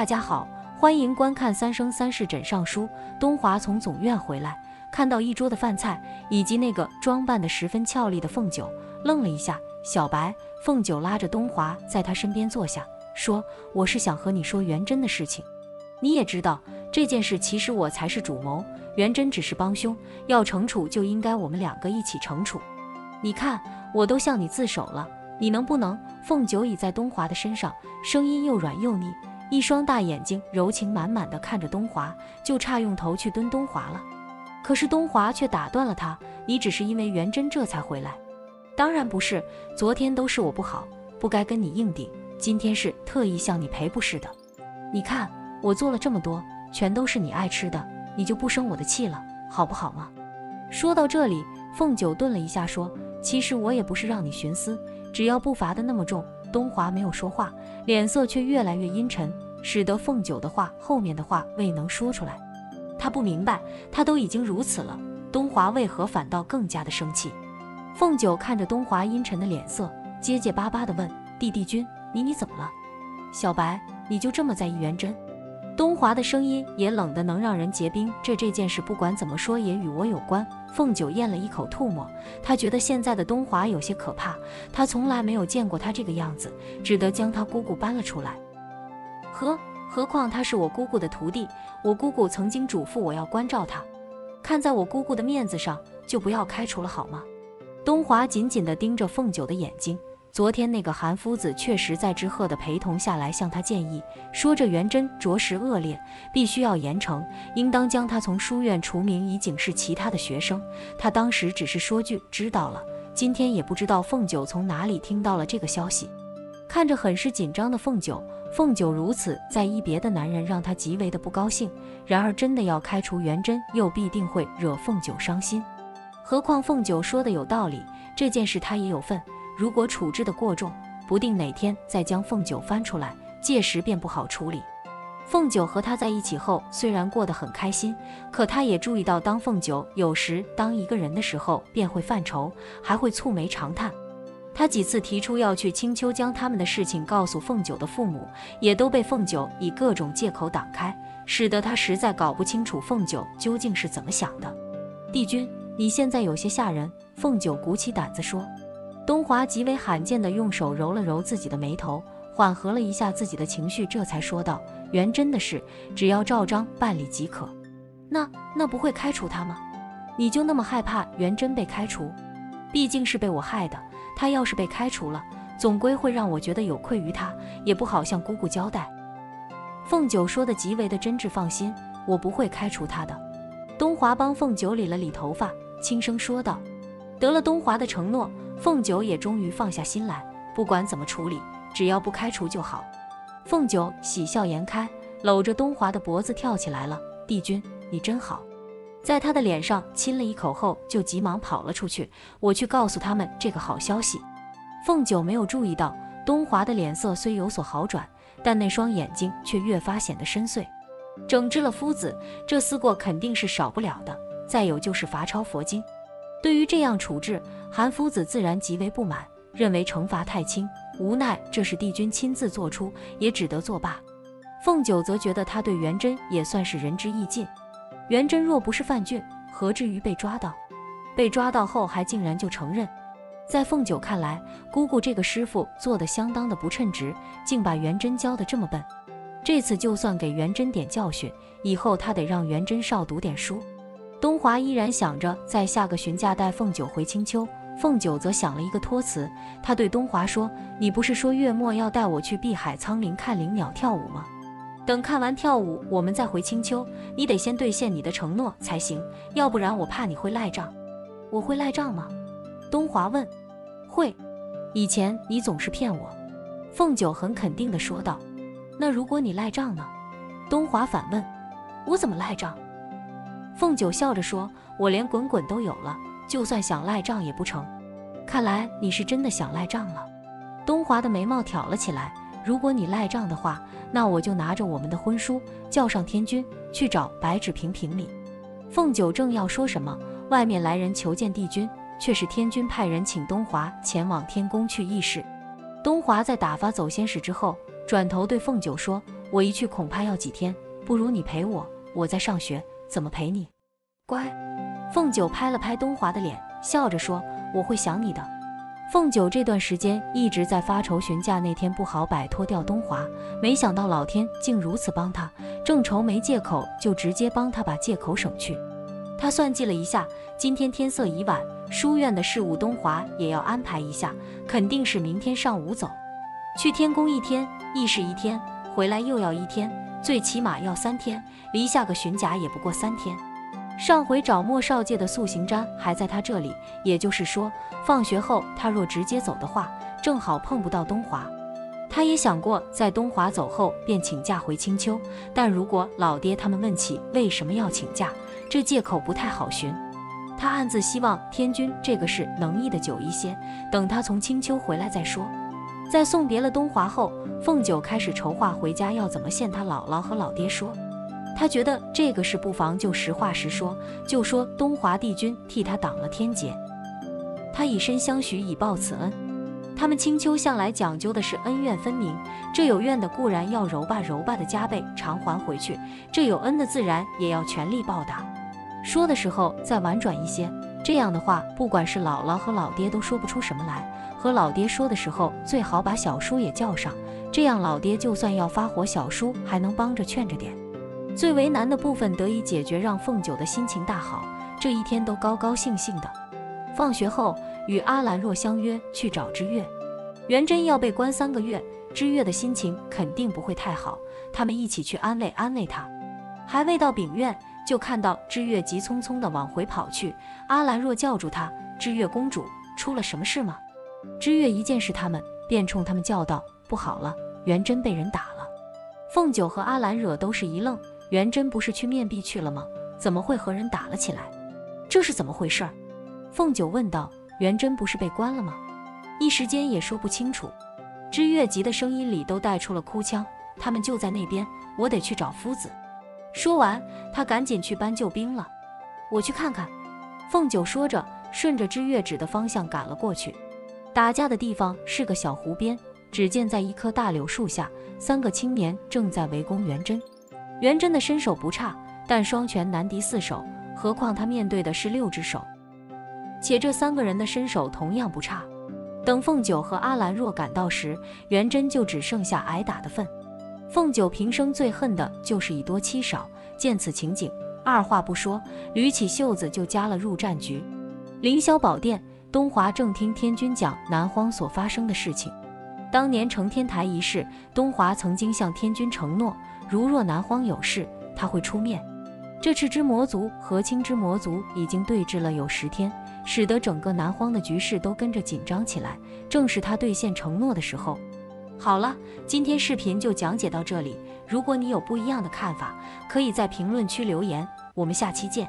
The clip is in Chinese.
大家好，欢迎观看《三生三世枕上书》。东华从总院回来，看到一桌的饭菜以及那个装扮得十分俏丽的凤九，愣了一下。小白，凤九拉着东华在他身边坐下，说：“我是想和你说元贞的事情。你也知道这件事，其实我才是主谋，元贞只是帮凶。要惩处，就应该我们两个一起惩处。你看，我都向你自首了，你能不能？”凤九倚在东华的身上，声音又软又腻，一双大眼睛柔情满满的看着东华，就差用头去蹲东华了。可是东华却打断了他：“你只是因为元贞这才回来。”当然不是，昨天都是我不好，不该跟你硬顶。今天是特意向你赔不是的。你看我做了这么多，全都是你爱吃的，你就不生我的气了，好不好吗？说到这里，凤九顿了一下，说：“其实我也不是让你徇私，只要不罚的那么重。”东华没有说话，脸色却越来越阴沉，使得凤九的话后面的话未能说出来。他不明白，他都已经如此了，东华为何反倒更加的生气？凤九看着东华阴沉的脸色，结结巴巴地问：“弟弟君，你你怎么了？小白，你就这么在意元贞？”东华的声音也冷得能让人结冰。这这件事不管怎么说也与我有关。凤九咽了一口吐沫，他觉得现在的东华有些可怕，他从来没有见过他这个样子，只得将他姑姑搬了出来。何何况他是我姑姑的徒弟，我姑姑曾经嘱咐我要关照他，看在我姑姑的面子上，就不要开除了好吗？东华紧紧地盯着凤九的眼睛。昨天那个韩夫子确实在知鹤的陪同下来向他建议，说这元贞着实恶劣，必须要严惩，应当将他从书院除名，以警示其他的学生。他当时只是说句知道了，今天也不知道凤九从哪里听到了这个消息。看着很是紧张的凤九，凤九如此在意别的男人，让他极为的不高兴。然而真的要开除元贞，又必定会惹凤九伤心。何况凤九说的有道理，这件事他也有份。如果处置的过重，不定哪天再将凤九翻出来，届时便不好处理。凤九和他在一起后，虽然过得很开心，可他也注意到，当凤九有时当一个人的时候，便会犯愁，还会蹙眉长叹。他几次提出要去青丘将他们的事情告诉凤九的父母，也都被凤九以各种借口挡开，使得他实在搞不清楚凤九究竟是怎么想的。帝君。你现在有些吓人，凤九鼓起胆子说。东华极为罕见地用手揉了揉自己的眉头，缓和了一下自己的情绪，这才说道：“元贞的事，只要照章办理即可。那那不会开除他吗？你就那么害怕元贞被开除？毕竟是被我害的，他要是被开除了，总归会让我觉得有愧于他，也不好向姑姑交代。”凤九说的极为的真挚，放心，我不会开除他的。东华帮凤九理了理头发。轻声说道：“得了东华的承诺，凤九也终于放下心来。不管怎么处理，只要不开除就好。”凤九喜笑颜开，搂着东华的脖子跳起来了。帝君，你真好！在他的脸上亲了一口后，就急忙跑了出去。我去告诉他们这个好消息。凤九没有注意到，东华的脸色虽有所好转，但那双眼睛却越发显得深邃。整治了夫子，这思过肯定是少不了的。再有就是罚抄佛经，对于这样处置，韩夫子自然极为不满，认为惩罚太轻。无奈这是帝君亲自做出，也只得作罢。凤九则觉得他对元贞也算是仁至义尽。元贞若不是犯俊，何至于被抓到？被抓到后还竟然就承认。在凤九看来，姑姑这个师傅做的相当的不称职，竟把元贞教的这么笨。这次就算给元贞点教训，以后他得让元贞少读点书。东华依然想着在下个旬假带凤九回青丘，凤九则想了一个托词，他对东华说：“你不是说月末要带我去碧海苍林看灵鸟跳舞吗？等看完跳舞，我们再回青丘。你得先兑现你的承诺才行，要不然我怕你会赖账。我会赖账吗？”东华问。“会，以前你总是骗我。”凤九很肯定地说道。“那如果你赖账呢？”东华反问。“我怎么赖账？”凤九笑着说：“我连滚滚都有了，就算想赖账也不成。看来你是真的想赖账了。”东华的眉毛挑了起来。如果你赖账的话，那我就拿着我们的婚书，叫上天君去找白纸评评理。凤九正要说什么，外面来人求见帝君，却是天君派人请东华前往天宫去议事。东华在打发走仙使之后，转头对凤九说：“我一去恐怕要几天，不如你陪我，我在上学，怎么陪你？乖。凤九拍了拍东华的脸，笑着说：“我会想你的。”凤九这段时间一直在发愁询假那天不好摆脱掉东华，没想到老天竟如此帮他，正愁没借口，就直接帮他把借口省去。他算计了一下，今天天色已晚，书院的事务东华也要安排一下，肯定是明天上午走。去天宫一天，议事一天，回来又要一天，最起码要三天，离下个巡假也不过三天。上回找莫少介的素行毡还在他这里，也就是说，放学后他若直接走的话，正好碰不到东华。他也想过在东华走后便请假回青丘，但如果老爹他们问起为什么要请假，这借口不太好寻。他暗自希望天君这个事能议得久一些，等他从青丘回来再说。在送别了东华后，凤九开始筹划回家要怎么献他姥姥和老爹说。他觉得这个事不妨就实话实说，就说东华帝君替他挡了天劫，他以身相许以报此恩。他们青丘向来讲究的是恩怨分明，这有怨的固然要揉吧揉吧的加倍偿还回去，这有恩的自然也要全力报答。说的时候再婉转一些，这样的话，不管是姥姥和老爹都说不出什么来。和老爹说的时候，最好把小叔也叫上，这样老爹就算要发火，小叔还能帮着劝着点。最为难的部分得以解决，让凤九的心情大好，这一天都高高兴兴的。放学后，与阿兰若相约去找知月。元贞要被关三个月，知月的心情肯定不会太好。他们一起去安慰安慰他。还未到丙院，就看到知月急匆匆地往回跑去。阿兰若叫住他：“知月公主，出了什么事吗？”知月一见是他们，便冲他们叫道：“不好了，元贞被人打了。”凤九和阿兰惹都是一愣。元贞不是去面壁去了吗？怎么会和人打了起来？这是怎么回事儿？凤九问道。元贞不是被关了吗？一时间也说不清楚。知月急的声音里都带出了哭腔。他们就在那边，我得去找夫子。说完，他赶紧去搬救兵了。我去看看。凤九说着，顺着知月指的方向赶了过去。打架的地方是个小湖边，只见在一棵大柳树下，三个青年正在围攻元贞。元贞的身手不差，但双拳难敌四手，何况他面对的是六只手，且这三个人的身手同样不差。等凤九和阿兰若赶到时，元贞就只剩下挨打的份。凤九平生最恨的就是以多欺少，见此情景，二话不说，捋起袖子就加了入战局。凌霄宝殿，东华正听天君讲南荒所发生的事情。当年承天台一事，东华曾经向天君承诺。如若南荒有事，他会出面。这赤之魔族和青之魔族已经对峙了有十天，使得整个南荒的局势都跟着紧张起来。正是他兑现承诺的时候。好了，今天视频就讲解到这里。如果你有不一样的看法，可以在评论区留言。我们下期见。